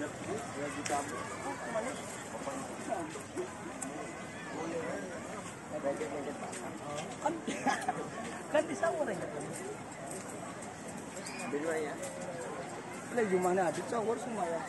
kan kan bisa ya ya bila semua ya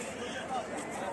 どうですか